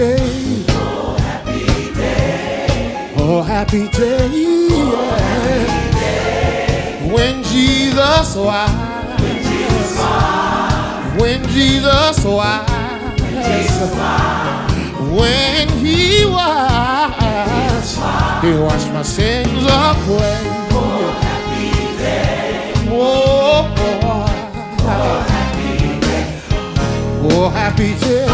day. Oh, happy day. Oh, happy day. Yeah. When Jesus was. When Jesus was. When he was. He washed my sins away. Oh, happy day. Oh, oh, Oh, happy day. Oh,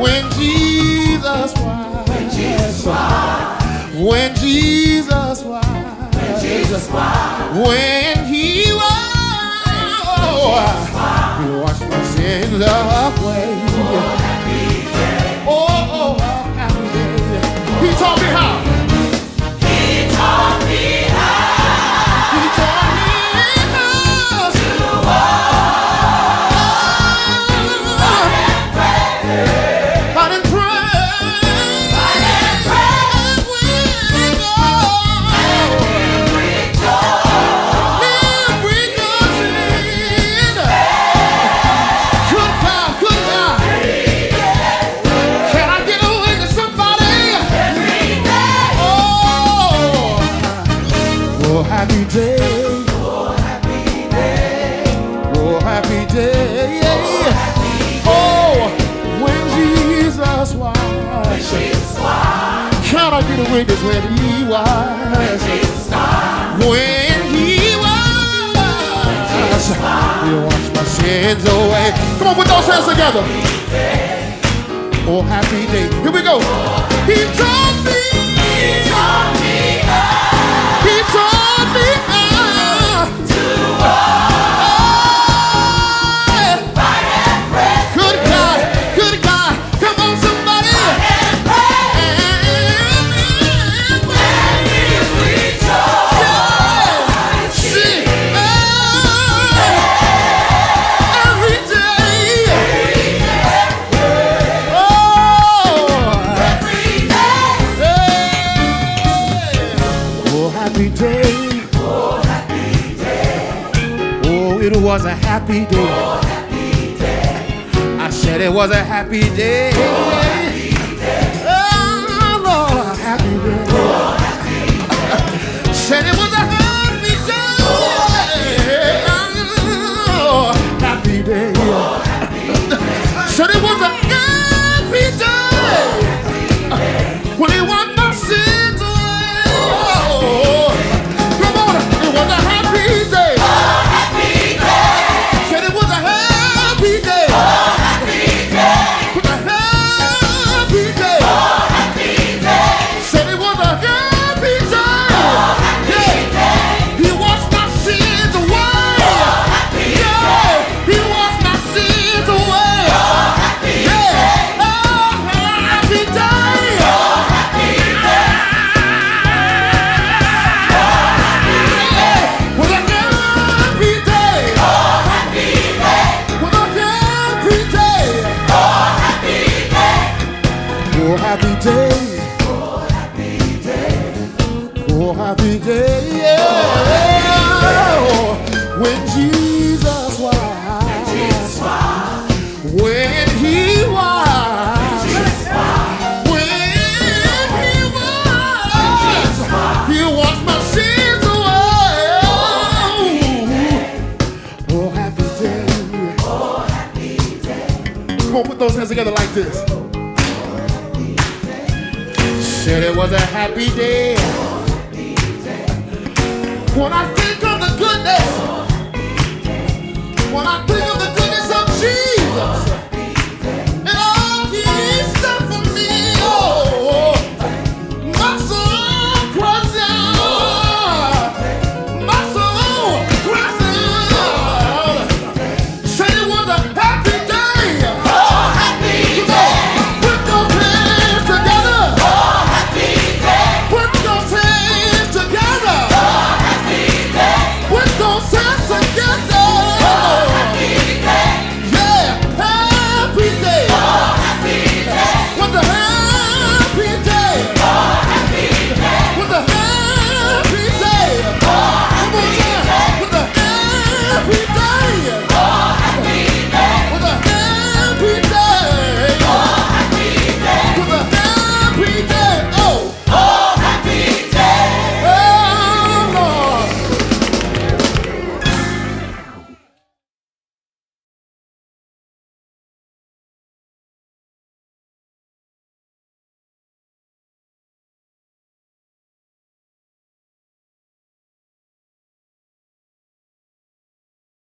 When Jesus was. When Jesus was. When Jesus was. When Jesus was. He was. He washed my sins away. Oh, happy day. Oh, happy day. Oh, happy day. Oh, when Jesus was. Can I get a witness when he was? When he was. He washed my sins away. Come on, put those hands together. Oh, happy day. Here we go. He taught me. He taught me it was a happy day. I said it was a happy day. Oh, Oh, happy day. Oh, happy day. Yeah. When Jesus was. When he was. When he was. Oh, oh, happy day. Come on, put those hands together like this. Said it was a happy day. When I think of the goodness, when I